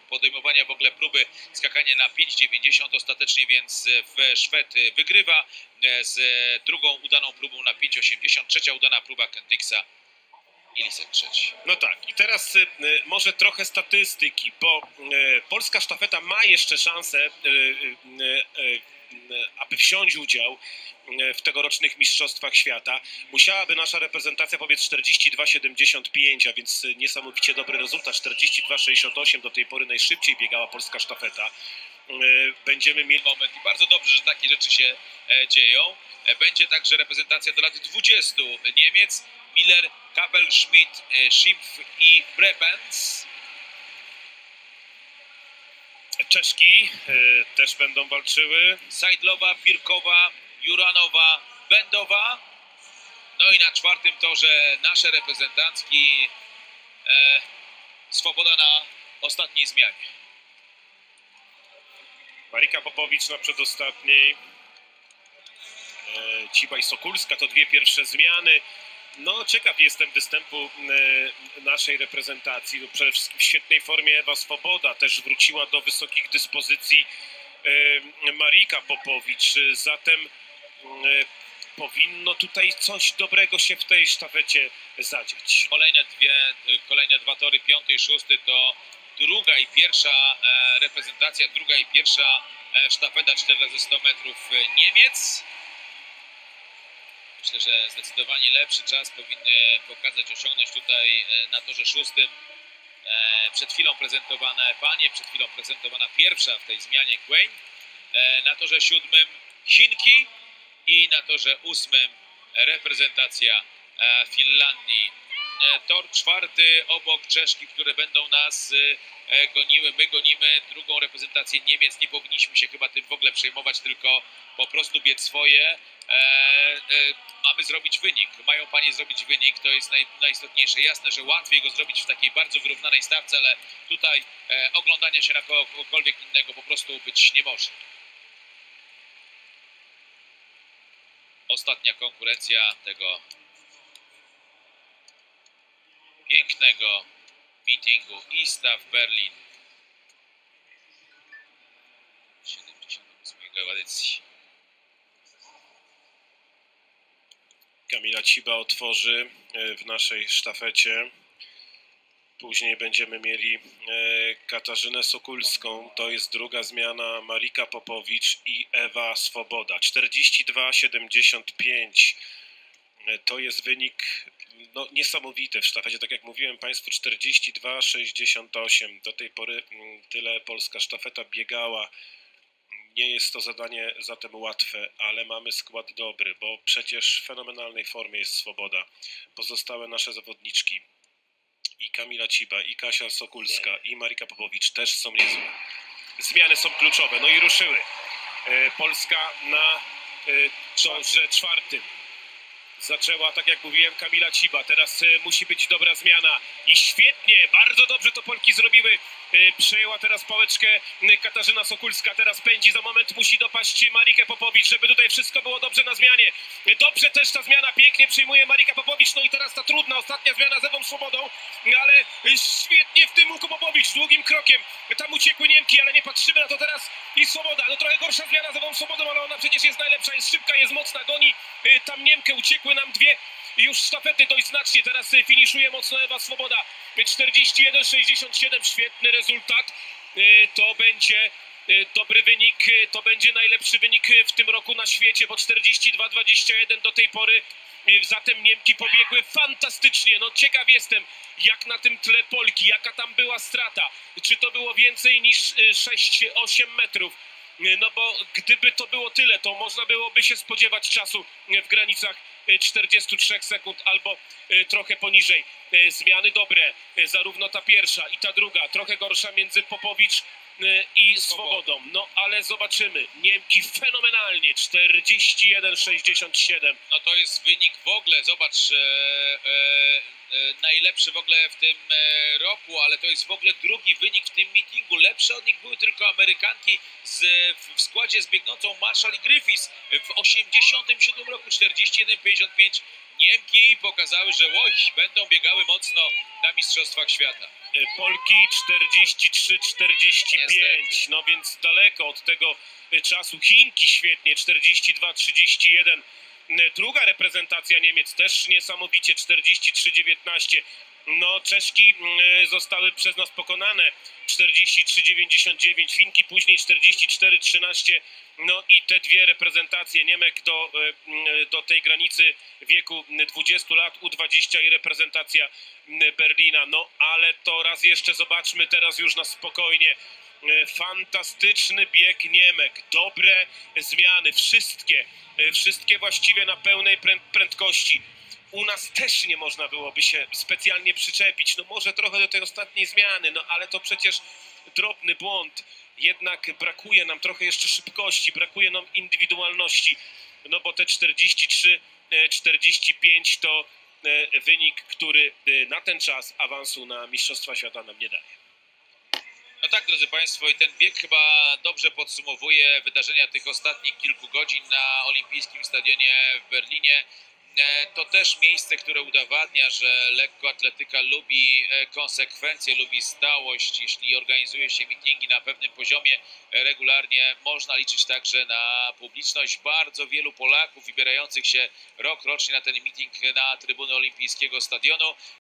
podejmowania w ogóle próby skakania na 5,90 ostatecznie, więc w Szwed wygrywa z drugą udaną próbą na 5,80. Trzecia udana próba Kendricksa i Lisek trzeci. No tak, i teraz może trochę statystyki, bo polska sztafeta ma jeszcze szansę, aby wziąć udział w tegorocznych Mistrzostwach Świata. Musiałaby nasza reprezentacja pobiec 42,75, a więc y, niesamowicie dobry rezultat. 42,68 do tej pory najszybciej biegała polska sztafeta. Y, Będziemy mieli moment i bardzo dobrze, że takie rzeczy się e, dzieją. E, Będzie także reprezentacja do lat 20 Niemiec, Miller, Kabel, Schmidt, e, Schimpf i Brebens. Czeszki też będą walczyły. Sajdlowa, Pirkowa, Juranowa, Będowa. No i na czwartym torze nasze reprezentantki e, Swoboda na ostatniej zmianie. Marika Popowicz na przedostatniej. E, Cibaj Sokulska to dwie pierwsze zmiany. No, ciekaw jestem występu e, naszej reprezentacji. No, przede wszystkim w świetnej formie Ewa Swoboda też wróciła do wysokich dyspozycji e, Marika Popowicz. Zatem e, powinno tutaj coś dobrego się w tej sztafecie zadzieć. Kolejne dwie, kolejne dwa tory, piąty i szósty to druga i pierwsza e, reprezentacja, druga i pierwsza e, sztafeta 4 razy 100 metrów e, Niemiec. Myślę, że zdecydowanie lepszy czas powinny pokazać, osiągnąć tutaj na torze szóstym. Przed chwilą prezentowane panie, przed chwilą prezentowana pierwsza w tej zmianie Quain. E, Na torze siódmym Chinki i na torze ósmym reprezentacja e, Finlandii. E, Tor czwarty obok Czeszki, które będą nas e, e, goniły. My gonimy drugą reprezentację Niemiec. Nie powinniśmy się chyba tym w ogóle przejmować, tylko po prostu biec swoje. E, e, mamy zrobić wynik. Mają panie zrobić wynik, to jest naj, najistotniejsze. Jasne, że łatwiej go zrobić w takiej bardzo wyrównanej stawce, ale tutaj e, oglądanie się na kogokolwiek innego po prostu być nie może. Ostatnia konkurencja tego pięknego meetingu ISTA w Berlin. 78 edycji. Kamila Ciba otworzy e, w naszej sztafecie. Później będziemy mieli e, Katarzynę Sokulską, to jest druga zmiana, Marika Popowicz i Ewa Swoboda. 42-75 E, to jest wynik no, niesamowity w sztafecie. Tak jak mówiłem Państwu, 42-68. Do tej pory mm, tyle polska sztafeta biegała. Nie jest to zadanie zatem łatwe, ale mamy skład dobry, bo przecież w fenomenalnej formie jest Swoboda. Pozostałe nasze zawodniczki i Kamila Ciba, i Kasia Sokulska, i Marika Popowicz też są niezłe. Zmiany są kluczowe, no i ruszyły. E, Polska na e, torze czwartym. Zaczęła, tak jak mówiłem, Kamila Ciba. Teraz e, musi być dobra zmiana. I świetnie, bardzo dobrze to Polki zrobiły. E, Przejęła teraz pałeczkę Katarzyna Sokulska. Teraz pędzi, za moment musi dopaść Marikę Popowicz, żeby tutaj wszystko było dobrze na zmianie. E, Dobrze też ta zmiana, pięknie przyjmuje Marika Popowicz. No i teraz ta trudna, ostatnia zmiana z Ewą Swobodą. No Ale świetnie w tym łuku Popowicz, długim krokiem. Tam uciekły Niemki, ale nie patrzymy na to teraz. I Swoboda, no trochę gorsza zmiana z Ewą Swobodą, ale ona przecież jest najlepsza, jest szybka, jest mocna, goni tam Niemkę, uciekły nam dwie. Już sztafety dość znacznie, teraz e, finiszuje mocno Ewa Swoboda, E, 41-67, świetny rezultat, E, to będzie e, dobry wynik, to będzie najlepszy wynik w tym roku na świecie, bo 42-21 do tej pory, zatem Niemki pobiegły fantastycznie, no ciekaw jestem, jak na tym tle Polki, jaka tam była strata, czy to było więcej niż e, 6-8 metrów, no bo gdyby to było tyle, to można byłoby się spodziewać czasu w granicach 43 sekund albo e, trochę poniżej. E, Zmiany dobre, zarówno ta pierwsza i ta druga, trochę gorsza między Popowicz i Swobodą. No ale zobaczymy. Niemki fenomenalnie, 41-67. No to jest wynik w ogóle, zobacz, e, e, e, najlepszy w ogóle w tym e, roku, ale to jest w ogóle drugi wynik w tym meetingu. Lepsze od nich były tylko Amerykanki z, w, składzie z biegnącą Marshall i Griffiths w 87 roku 41-55. Niemki pokazały, że łoś, będą biegały mocno na Mistrzostwach Świata. Polki 43-45, Niestety. no więc daleko od tego e, czasu. Chinki świetnie 42-31. E, Druga reprezentacja Niemiec też niesamowicie 43-19. No, Czeszki mm, zostały przez nas pokonane 43-99, Finki później 44-13. No i te dwie reprezentacje Niemek do, e, mm, do tej granicy wieku 20 lat, U20 i reprezentacja Berlina. No ale to raz jeszcze zobaczmy teraz już na spokojnie. E, Fantastyczny bieg Niemek, dobre zmiany, wszystkie, e, wszystkie właściwie na pełnej prę- prędkości. U nas też nie można byłoby się specjalnie przyczepić. No może trochę do tej ostatniej zmiany, no ale to przecież drobny błąd. Jednak brakuje nam trochę jeszcze szybkości, brakuje nam indywidualności. No bo te 43, e, 45 to e, wynik, który e, na ten czas awansu na Mistrzostwa Świata nam nie daje. No tak, drodzy Państwo, i ten bieg chyba dobrze podsumowuje wydarzenia tych ostatnich kilku godzin na Olimpijskim Stadionie w Berlinie. E, To też miejsce, które udowadnia, że lekkoatletyka lubi e, konsekwencje, lubi stałość. Jeśli organizuje się mityngi na pewnym poziomie e, regularnie, można liczyć także na publiczność. Bardzo wielu Polaków wybierających się rok rocznie na ten meeting na trybuny Olimpijskiego Stadionu.